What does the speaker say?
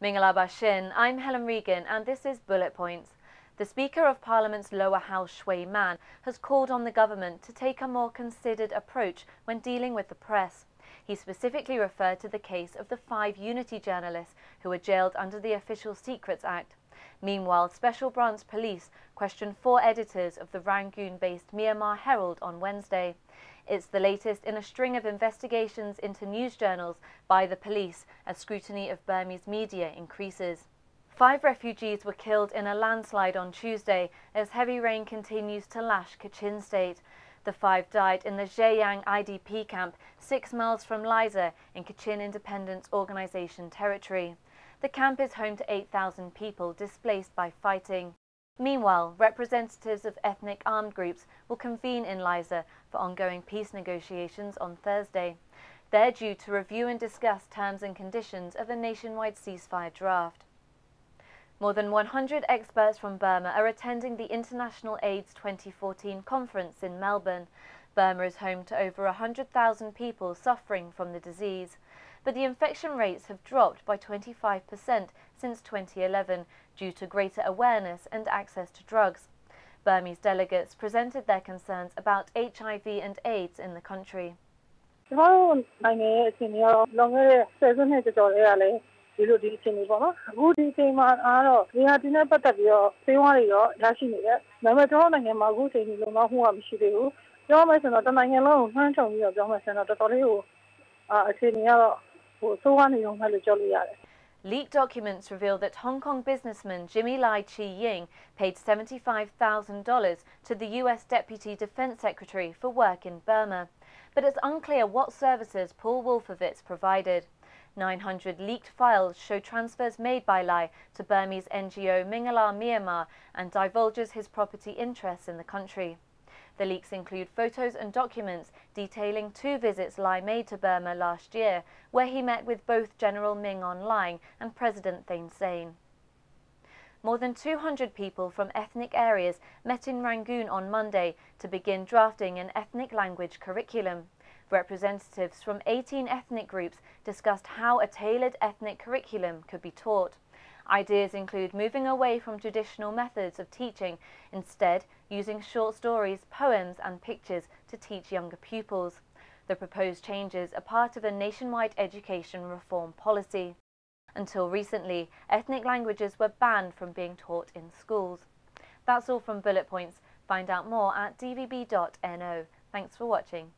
Mingala Shin, I'm Helen Regan and this is Bullet Points. The Speaker of Parliament's lower house, Shwe Mann, has called on the government to take a more considered approach when dealing with the press. He specifically referred to the case of the five Unity journalists who were jailed under the Official Secrets Act. Meanwhile, Special Branch Police questioned four editors of the Rangoon-based Myanmar Herald on Wednesday. It's the latest in a string of investigations into news journals by the police as scrutiny of Burmese media increases. Five refugees were killed in a landslide on Tuesday as heavy rain continues to lash Kachin State. The five died in the Je Yang IDP camp, six miles from Laiza in Kachin Independence Organization territory. The camp is home to 8,000 people displaced by fighting. Meanwhile, representatives of ethnic armed groups will convene in Laiza for ongoing peace negotiations on Thursday. They're due to review and discuss terms and conditions of a nationwide ceasefire draft. More than 100 experts from Burma are attending the International AIDS 2014 conference in Melbourne. Burma is home to over 100,000 people suffering from the disease. But the infection rates have dropped by 25% since 2011 due to greater awareness and access to drugs. Burmese delegates presented their concerns about HIV and AIDS in the country. Leaked documents reveal that Hong Kong businessman Jimmy Lai Chee-Ying paid $75,000 to the US Deputy Defense Secretary for work in Burma. But it's unclear what services Paul Wolfowitz provided. 900 leaked files show transfers made by Lai to Burmese NGO Mingala Myanmar and divulges his property interests in the country. The leaks include photos and documents detailing two visits Lai made to Burma last year, where he met with both General Min Aung Hlaing and President Thein Sein. More than 200 people from ethnic areas met in Rangoon on Monday to begin drafting an ethnic language curriculum. Representatives from 18 ethnic groups discussed how a tailored ethnic curriculum could be taught. Ideas include moving away from traditional methods of teaching, instead using short stories, poems and pictures to teach younger pupils. The proposed changes are part of a nationwide education reform policy. Until recently, ethnic languages were banned from being taught in schools. That's all from Bullet Points. Find out more at dvb.no. Thanks for watching.